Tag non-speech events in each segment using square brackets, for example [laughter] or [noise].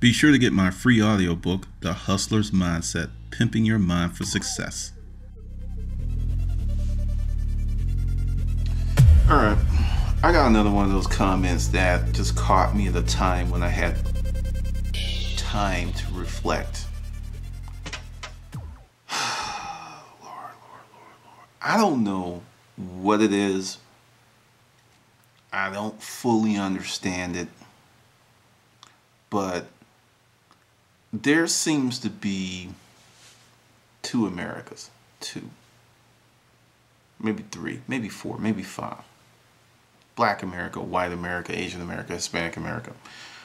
Be sure to get my free audiobook, The Hustler's Mindset Pimping Your Mind for Success. All right. I got another one of those comments that just caught me at a time when I had time to reflect. [sighs] Lord, Lord, Lord, Lord. I don't know what it is. I don't fully understand it. But there seems to be two Americas. Two. Maybe three, maybe four, maybe five. Black America, white America, Asian America, Hispanic America.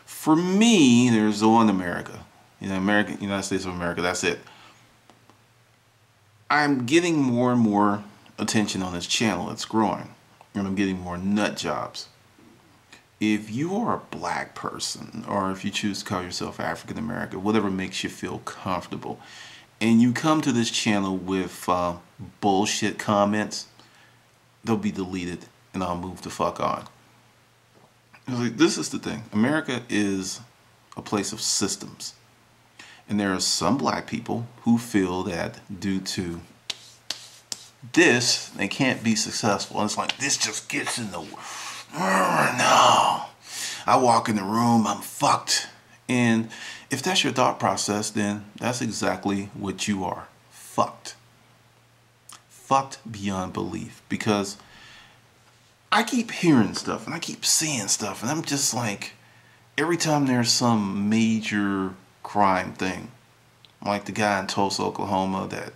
For me, there's one America. You know, America, United States of America, that's it. I'm getting more and more attention on this channel. It's growing. And I'm getting more nut jobs. If you are a black person, or if you choose to call yourself African American, whatever makes you feel comfortable, and you come to this channel with uh, bullshit comments, they'll be deleted and I'll move the fuck on. Like, this is the thing. America is a place of systems. And there are some black people who feel that due to this, they can't be successful. And it's like, this just gets in the way. I walk in the room, I'm fucked. And if that's your thought process, then that's exactly what you are. Fucked. Fucked beyond belief. Because I keep hearing stuff and I keep seeing stuff and I'm just like every time there's some major crime thing like the guy in Tulsa, Oklahoma that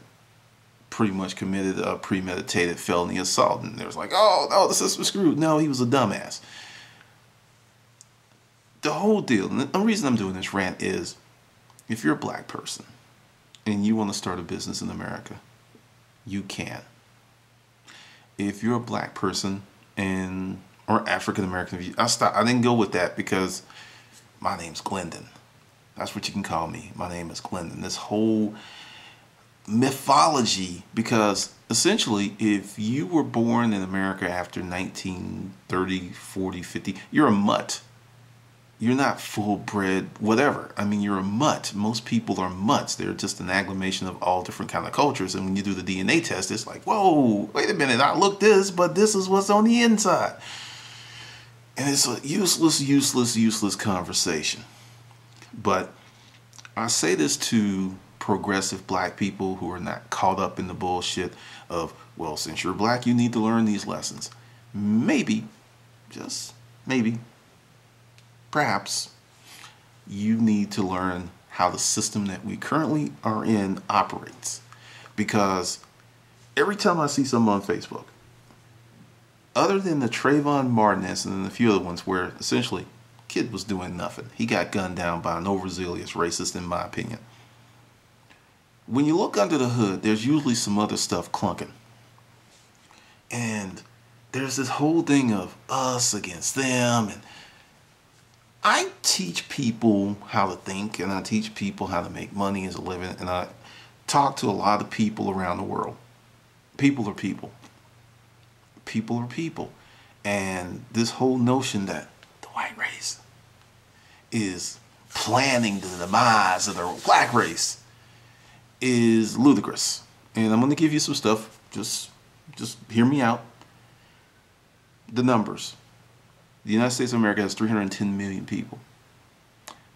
pretty much committed a premeditated felony assault and there's like oh, oh no the system's screwed no he was a dumbass the whole deal and the reason I'm doing this rant is if you're a black person and you want to start a business in America you can if you're a black person and or African American. I stop. I didn't go with that because my name's Glendon. That's what you can call me. My name is Glendon. This whole mythology, because essentially, if you were born in America after 1930, 40, 50, you're a mutt you're not full bred whatever. I mean you're a mutt. Most people are mutts. They're just an agglomeration of all different kind of cultures. And when you do the dna test it's like whoa wait a minute. I look this but this is what's on the inside. And it's a useless useless useless conversation. But i say this to progressive black people who are not caught up in the bullshit of well since you're black you need to learn these lessons. Maybe just maybe perhaps you need to learn how the system that we currently are in operates. Because every time I see someone on Facebook, other than the Trayvon Martin and a few other ones where essentially kid was doing nothing. He got gunned down by an overzealous racist in my opinion. When you look under the hood, there's usually some other stuff clunking. And there's this whole thing of us against them and I teach people how to think and I teach people how to make money as a living and I talk to a lot of people around the world. People are people. People are people. And this whole notion that the white race is planning the demise of the black race is ludicrous. And I'm going to give you some stuff. Just just hear me out. The numbers. The United States of America has 310 million people.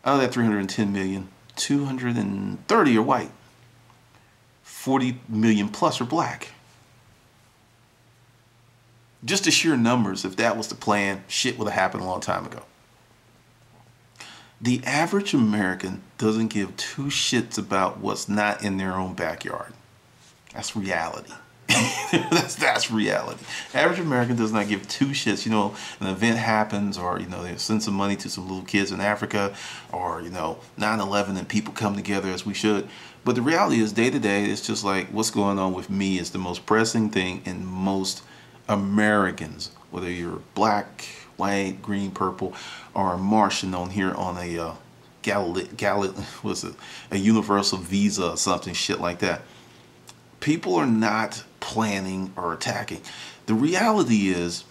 Out of that 310 million, 230 are white. 40 million plus are black. Just the sheer numbers, if that was the plan, shit would have happened a long time ago. The average American doesn't give two shits about what's not in their own backyard. That's reality. [laughs] that's that's reality. Average American does not give two shits. You know, an event happens, or you know, they send some money to some little kids in Africa, or you know, 9/11 and people come together as we should. But the reality is, day to day, it's just like what's going on with me is the most pressing thing in most Americans, whether you're black, white, green, purple, or a Martian on here on a uh, Gal Gal [laughs] was it a universal visa or something shit like that. People are not planning or attacking. The reality is,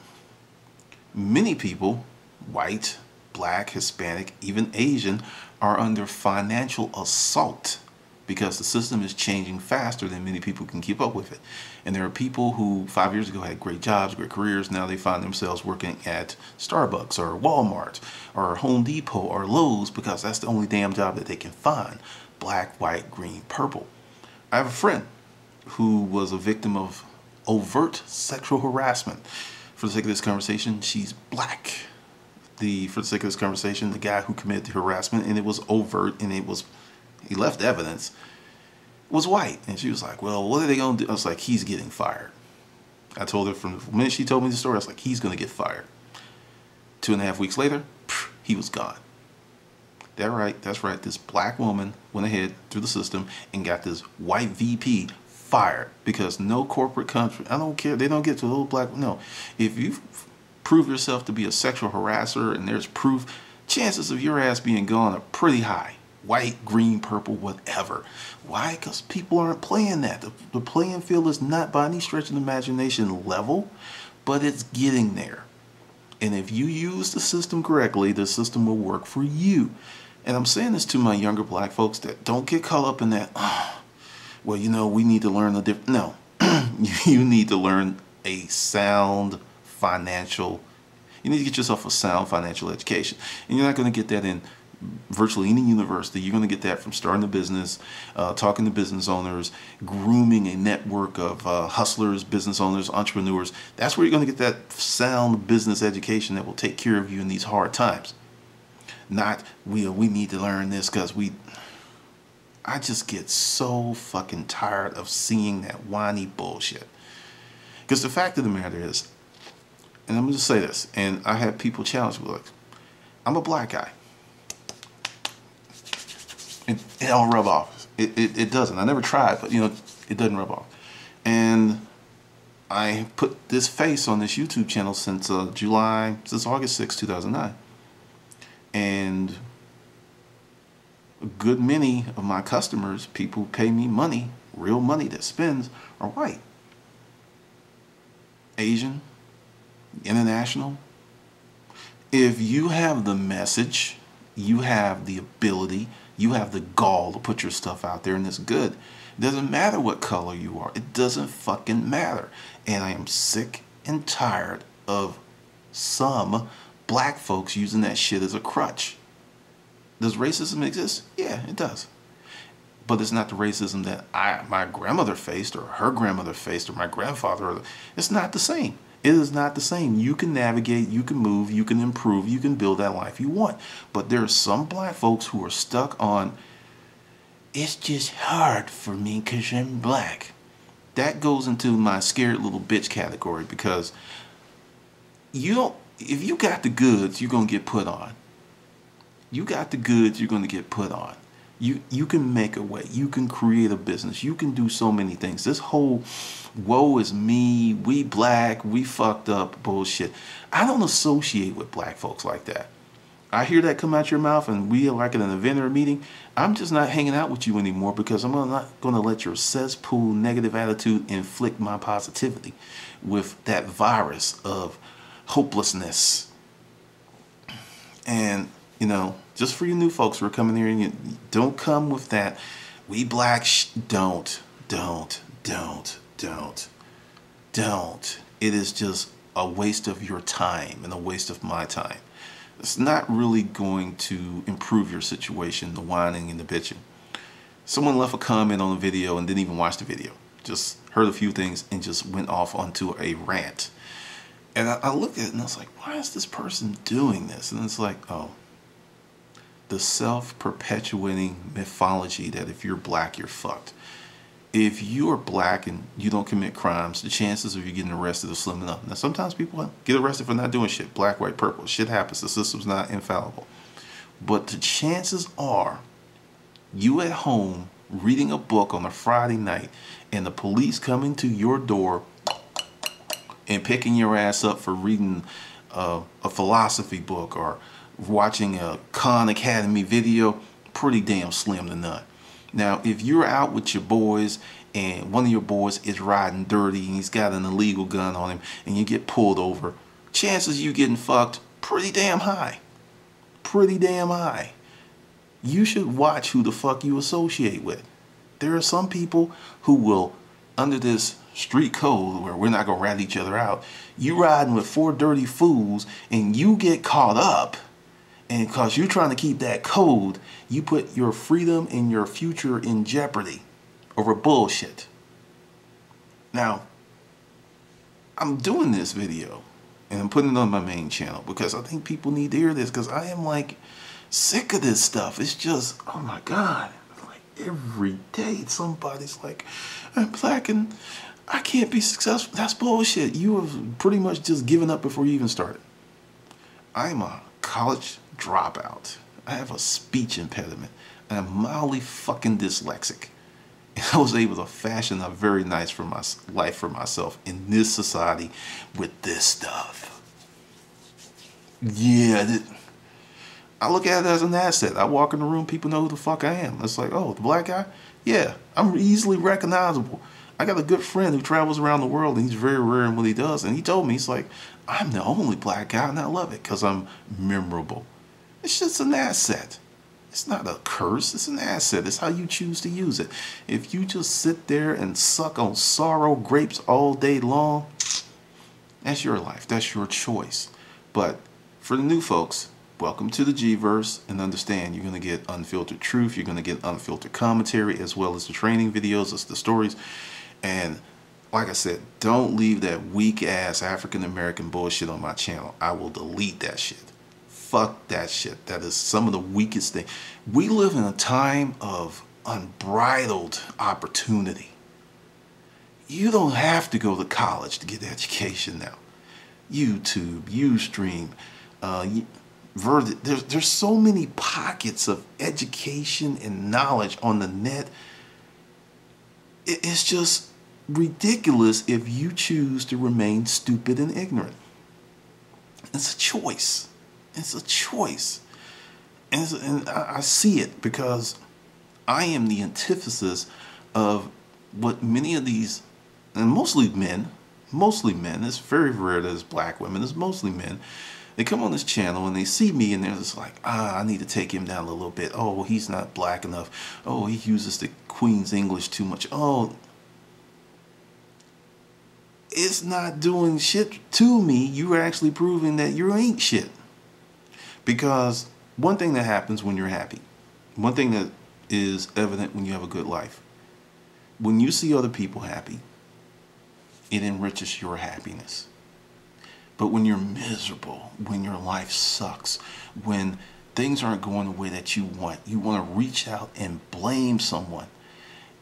many people, white, black, Hispanic, even Asian, are under financial assault because the system is changing faster than many people can keep up with it. And there are people who five years ago had great jobs, great careers. Now they find themselves working at Starbucks or Walmart or Home Depot or Lowe's because that's the only damn job that they can find. Black, white, green, purple. I have a friend who was a victim of overt sexual harassment. For the sake of this conversation, she's black. The for the sake of this conversation, the guy who committed the harassment and it was overt and it was he left evidence was white. And she was like, well, what are they to do? I was like, he's getting fired. I told her from the minute she told me the story, I was like, he's to get fired. Two and a half weeks later, he was gone. That right, that's right. This black woman went ahead through the system and got this white VP fired because no corporate country, I don't care, they don't get to little black, no. If you prove yourself to be a sexual harasser and there's proof, chances of your ass being gone are pretty high white, green, purple, whatever. Why? Because people aren't playing that. The, the playing field is not by any stretch of the imagination level, but it's getting there. And if you use the system correctly, the system will work for you. And I'm saying this to my younger black folks that don't get caught up in that, oh, well, you know, we need to learn the different. No, [clears throat] you need to learn a sound financial, you need to get yourself a sound financial education. And you're not going to get that in virtually any university. You're going to get that from starting a business, uh, talking to business owners, grooming a network of uh, hustlers, business owners, entrepreneurs. That's where you're going to get that sound business education that will take care of you in these hard times. Not we we need to learn this because we. I just get so fucking tired of seeing that whiny bullshit. Because the fact of the matter is, and I'm going to say this, and I have people challenge me like, I'm a black guy it, it don't rub off. It, it, it doesn't. I never tried, but you know, it doesn't rub off. And I put this face on this YouTube channel since uh, July, since August 6, 2009. And a good many of my customers, people who pay me money, real money that spends, are white. Asian, international. If you have the message, you have the ability, you have the gall to put your stuff out there and it's good. It doesn't matter what color you are. It doesn't fucking matter. And I am sick and tired of some black folks using that shit as a crutch. Does racism exist? Yeah, it does. But it's not the racism that I my grandmother faced or her grandmother faced or my grandfather. It's not the same. It is not the same. You can navigate, you can move, you can improve, you can build that life you want. But there are some black folks who are stuck on, it's just hard for me because I'm black. That goes into my scared little bitch category because you don't, if you got the goods, you're going to get put on. You got the goods, you're going to get put on. You, you can make a way. You can create a business. You can do so many things. This whole woe is me, we black, we fucked up bullshit. I don't associate with black folks like that. I hear that come out your mouth and we are like at an event or a meeting, I'm just not hanging out with you anymore because I'm not going to let your cesspool negative attitude inflict my positivity with that virus of hopelessness. And, you know, just for you new folks who are coming here and you don't come with that, we black, don't, don't, don't, don't. Don't. It is just a waste of your time and a waste of my time. It's not really going to improve your situation, the whining and the bitching. Someone left a comment on the video and didn't even watch the video. Just heard a few things and just went off onto a rant. And I, I looked at it and I was like, why is this person doing this? And it's like, oh, the self-perpetuating mythology that if you're black, you're fucked if you are black and you don't commit crimes, the chances of you getting arrested are slim enough. Now, sometimes people get arrested for not doing shit. Black, white, purple. Shit happens. The system's not infallible. But the chances are you at home reading a book on a Friday night and the police coming to your door and picking your ass up for reading uh, a philosophy book or watching a Khan Academy video, pretty damn slim to none. Now, if you're out with your boys and one of your boys is riding dirty and he's got an illegal gun on him and you get pulled over, chances you getting fucked pretty damn high. Pretty damn high. you should watch who the fuck you associate with. There are some people who will, under this street code where we're not gonna rat each other out, you riding with four dirty fools and you get caught up and because you're trying to keep that code, you put your freedom and your future in jeopardy over bullshit. Now, I'm doing this video and I'm putting it on my main channel because I think people need to hear this because I am like sick of this stuff. It's just, oh my God. Like every day somebody's like, I'm black and I can't be successful. That's bullshit. You have pretty much just given up before you even started. I'm a college dropout. I have a speech impediment. I'm mildly fucking dyslexic. And [laughs] I was able to fashion a very nice for my life for myself in this society with this stuff. Yeah, I look at it as an asset. I walk in the room, people know who the fuck I am. It's like, oh, the black guy? Yeah, I'm easily recognizable. I got a good friend who travels around the world and he's very rare in what he does. And he told me, he's like, I'm the only black guy and I love it because I'm memorable. It's just an asset. It's not a curse. It's an asset. It's how you choose to use it. If you just sit there and suck on sorrow grapes all day long, that's your life. That's your choice. But for the new folks, welcome to the G-Verse and understand you're going to get unfiltered truth. You're going to get unfiltered commentary as well as the training videos, as the stories. And like I said, don't leave that weak ass African American bullshit on my channel. I will delete that shit. Fuck that shit. That is some of the weakest thing. We live in a time of unbridled opportunity. You don't have to go to college to get [laughs] education now. YouTube, Ustream, uh, there's, there's so many pockets of education and knowledge on the net. It's just ridiculous if you choose to remain stupid and ignorant. It's a choice. It's a choice. And, and I see it because I am the antithesis of what many of these, and mostly men, mostly men, it's very rare that it's black women, it's mostly men, they come on this channel and they see me and they're just like, ah, I need to take him down a little bit. Oh, he's not black enough. Oh, he uses the Queen's English too much. Oh, it's not doing shit to me. You're actually proving that you ain't shit. Because one thing that happens when you're happy, one thing that is evident when you have a good life, when you see other people happy, it enriches your happiness. But when you're miserable, when your life sucks, when things aren't going the way that you want, you want to reach out and blame someone.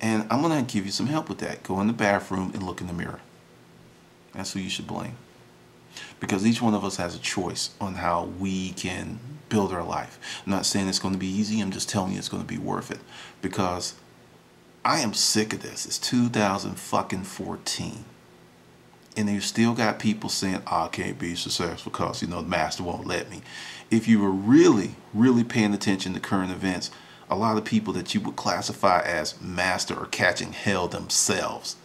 And I'm going to give you some help with that. Go in the bathroom and look in the mirror. That's who you should blame because each one of us has a choice on how we can build our life. I'm not saying it's going to be easy. I'm just telling you it's going to be worth it because I am sick of this. It's 2014. And you still got people saying, oh, I can't be successful because, you know, the master won't let me. If you were really, really paying attention to current events, a lot of people that you would classify as master are catching hell themselves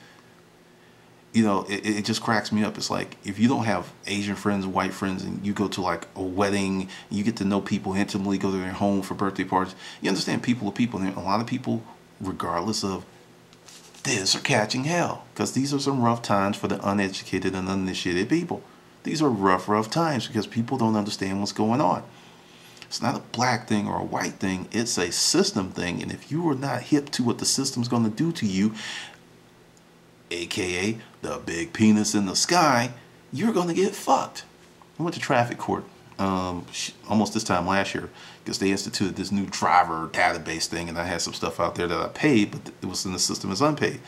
you know, it, it just cracks me up. It's like if you don't have Asian friends, white friends, and you go to like a wedding, you get to know people intimately, go to their home for birthday parties. You understand people are people, and a lot of people, regardless of this, are catching hell because these are some rough times for the uneducated and uninitiated people. These are rough, rough times because people don't understand what's going on. It's not a black thing or a white thing. It's a system thing. And if you are not hip to what the system's going to do to you, aka the big penis in the sky, you're going to get fucked. I went to traffic court um, almost this time last year because they instituted this new driver database thing and I had some stuff out there that I paid, but it was in the system as unpaid.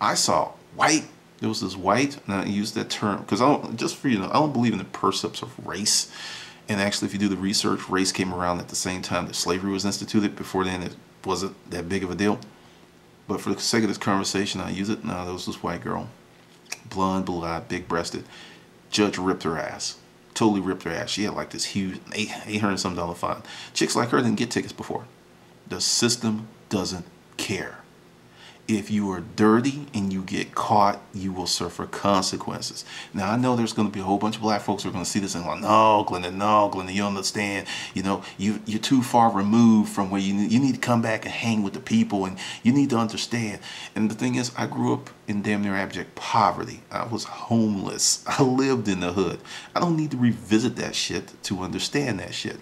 I saw white, there was this white, and I used that term because I don't, just for you know, I don't believe in the percepts of race. And actually, if you do the research, race came around at the same time that slavery was instituted. Before then, it wasn't that big of a deal. But for the sake of this conversation, I use it. No, there was this white girl, blonde, blue-eyed, big-breasted. Judge ripped her ass. Totally ripped her ass. She had like this huge eight hundred some dollar fine. Chicks like her didn't get tickets before. The system doesn't care. If you are dirty and you get caught, you will suffer consequences. Now, I know there's going to be a whole bunch of black folks who are going to see this and go, no, Glendon, no, Glendon, you understand. You know, you, you're too far removed from where you need, you need to come back and hang with the people and you need to understand. And the thing is, I grew up in damn near abject poverty. I was homeless. I lived in the hood. I don't need to revisit that shit to understand that shit.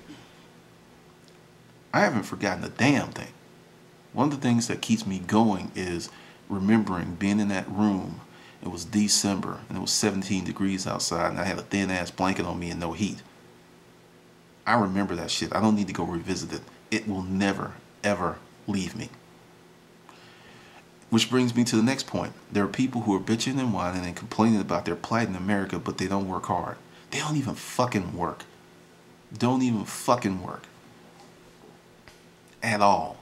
I haven't forgotten a damn thing. One of the things that keeps me going is remembering being in that room. It was December and it was 17 degrees outside and I had a thin ass blanket on me and no heat. I remember that shit. I don't need to go revisit it. It will never, ever leave me. Which brings me to the next point. There are people who are bitching and whining and complaining about their plight in America, but they don't work hard. They don't even fucking work. Don't even fucking work. At all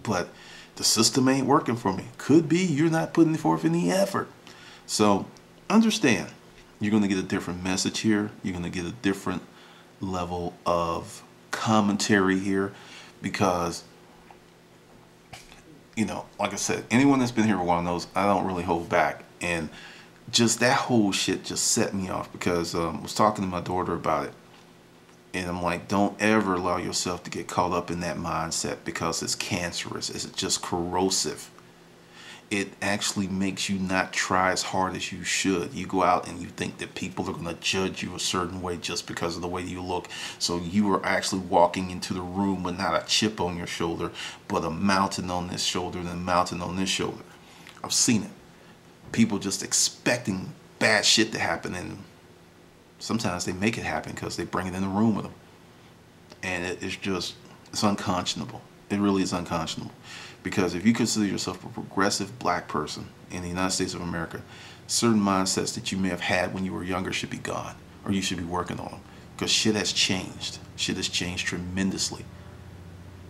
but the system ain't working for me. Could be you're not putting forth any effort. So understand, you're going to get a different message here. You're going to get a different level of commentary here because, you know, like I said, anyone that's been here for a while knows I don't really hold back. And just that whole shit just set me off because um, I was talking to my daughter about it and I'm like, don't ever allow yourself to get caught up in that mindset because it's cancerous. It's just corrosive. It actually makes you not try as hard as you should. You go out and you think that people are going to judge you a certain way just because of the way you look. So you are actually walking into the room with not a chip on your shoulder, but a mountain on this shoulder and a mountain on this shoulder. I've seen it. People just expecting bad shit to happen and sometimes they make it happen because they bring it in the room with them. And it, it's just, it's unconscionable. It really is unconscionable. Because if you consider yourself a progressive black person in the United States of America, certain mindsets that you may have had when you were younger should be gone, or you should be working on them. Because shit has changed. Shit has changed tremendously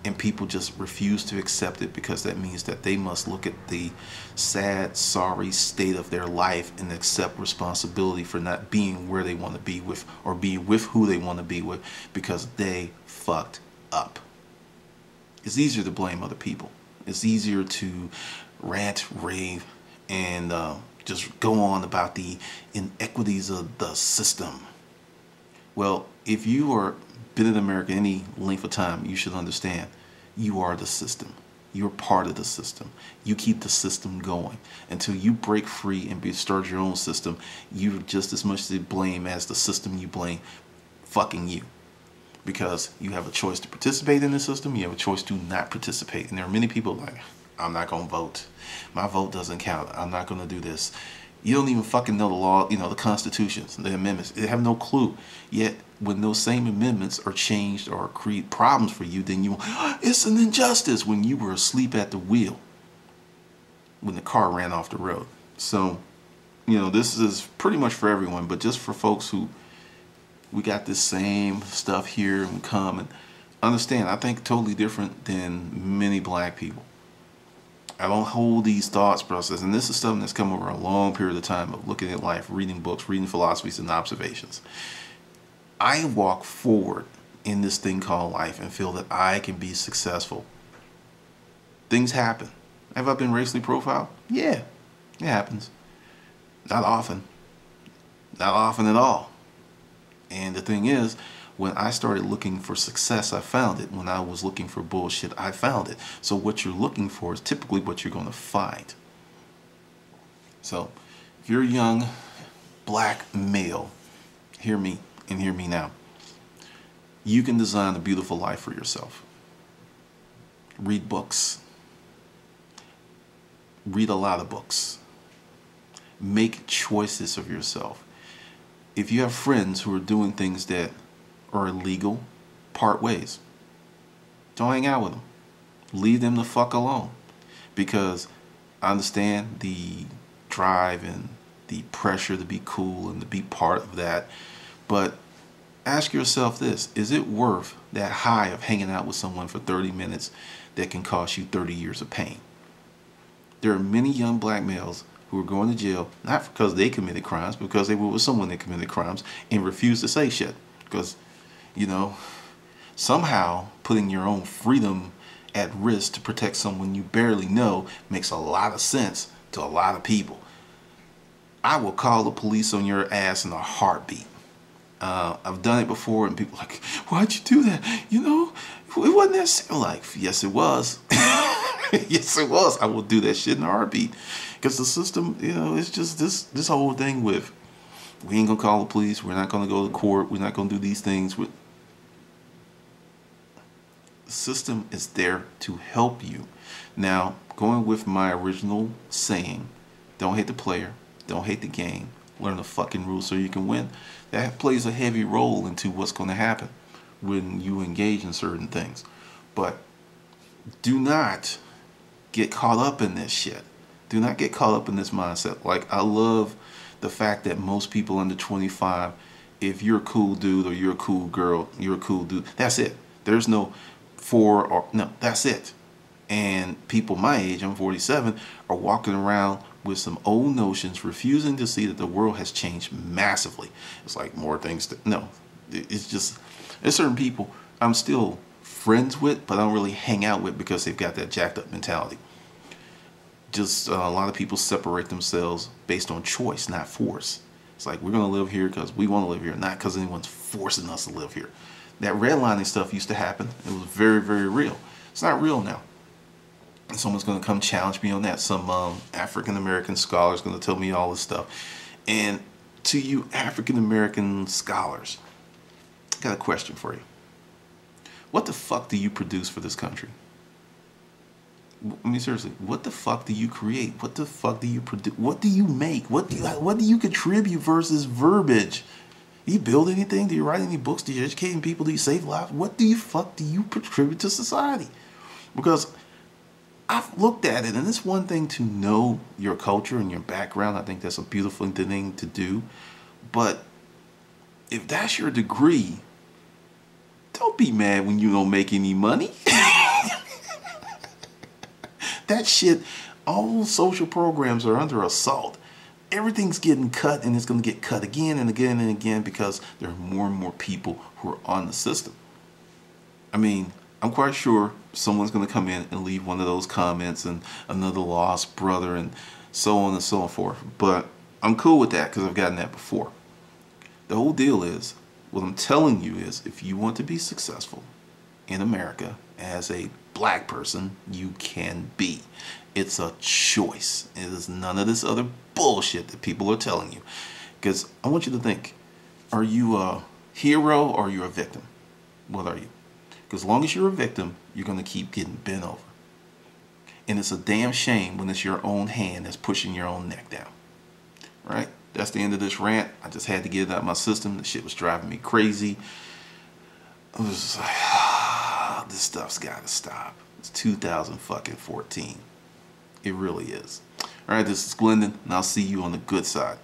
and people just refuse to accept it because that means that they must look at the sad, sorry state of their life and accept responsibility for not being where they want to be with or be with who they want to be with because they fucked up. It's easier to blame other people. It's easier to rant, rave, and uh, just go on about the inequities of the system. Well, if you are been in America any length of time, you should understand you are the system. You're part of the system. You keep the system going. Until you break free and start your own system, you're just as much to blame as the system you blame fucking you. Because you have a choice to participate in the system, you have a choice to not participate. And there are many people like, I'm not going to vote. My vote doesn't count. I'm not going to do this. You don't even fucking know the law, you know, the constitutions, the amendments. They have no clue. Yet when those same amendments are changed or create problems for you, then you, [gasps] it's an injustice when you were asleep at the wheel when the car ran off the road. So, you know, this is pretty much for everyone, but just for folks who we got this same stuff here and come and understand, I think totally different than many black people. I don't hold these thoughts process, and this is something that's come over a long period of time of looking at life, reading books, reading philosophies and observations. I walk forward in this thing called life and feel that I can be successful. Things happen. Have I been racially profiled? Yeah, it happens. Not often. Not often at all. And the thing is, when I started looking for success, I found it. When I was looking for bullshit, I found it. So what you're looking for is typically what you're going to find. So if you're a young black male, hear me and hear me now. You can design a beautiful life for yourself. Read books. Read a lot of books. Make choices of yourself. If you have friends who are doing things that are illegal, part ways. Don't hang out with them. Leave them the fuck alone. Because I understand the drive and the pressure to be cool and to be part of that. But ask yourself this is it worth that high of hanging out with someone for 30 minutes that can cost you 30 years of pain? There are many young black males who are going to jail not because they committed crimes, because they were with someone that committed crimes and refused to say shit. Because you know, somehow putting your own freedom at risk to protect someone you barely know makes a lot of sense to a lot of people. I will call the police on your ass in a heartbeat. Uh, I've done it before, and people like, "Why'd you do that?" You know, it wasn't that simple. Like, yes, it was. [laughs] yes, it was. I will do that shit in a heartbeat, because the system, you know, it's just this this whole thing with we ain't gonna call the police. We're not gonna go to court. We're not gonna do these things. the system is there to help you. Now, going with my original saying, don't hate the player don't hate the game. Learn the fucking rules so you can win. That plays a heavy role into what's going to happen when you engage in certain things. But do not get caught up in this shit. Do not get caught up in this mindset. Like, I love the fact that most people under 25, if you're a cool dude or you're a cool girl, you're a cool dude. That's it. There's no four or no, that's it. And people my age, I'm 47, are walking around with some old notions, refusing to see that the world has changed massively. It's like more things to, no, it's just, there's certain people I'm still friends with, but I don't really hang out with because they've got that jacked up mentality. Just uh, a lot of people separate themselves based on choice, not force. It's like we're going to live here because we want to live here, not because anyone's forcing us to live here. That redlining stuff used to happen. It was very, very real. It's not real now someone's going to come challenge me on that. Some um, African American scholars going to tell me all this stuff. And to you African American scholars, I got a question for you. What the fuck do you produce for this country? I mean seriously, what the fuck do you create? What the fuck do you produce? What do you make? What do you, what do you contribute versus verbiage? Do you build anything? Do you write any books? Do you educate people? Do you save lives? What do you fuck do you contribute to society? Because I've looked at it, and it's one thing to know your culture and your background. I think that's a beautiful thing to do. But if that's your degree, don't be mad when you don't make any money. [laughs] that shit, all social programs are under assault. Everything's getting cut, and it's going to get cut again and again and again because there are more and more people who are on the system. I mean, I'm quite sure someone's going to come in and leave one of those comments and another lost brother and so on and so forth. But I'm cool with that because I've gotten that before. The whole deal is, what I'm telling you is, if you want to be successful in America as a black person, you can be. It's a choice. It is none of this other bullshit that people are telling you. Because I want you to think, are you a hero or are you a victim? What are you? Because as long as you're a victim, you're going to keep getting bent over. And it's a damn shame when it's your own hand that's pushing your own neck down. Right? That's the end of this rant. I just had to get it out of my system. The shit was driving me crazy. I was just like, ah, [sighs] this stuff's got to stop. It's 2014. It really is. All right, this is Glendon, and I'll see you on the good side.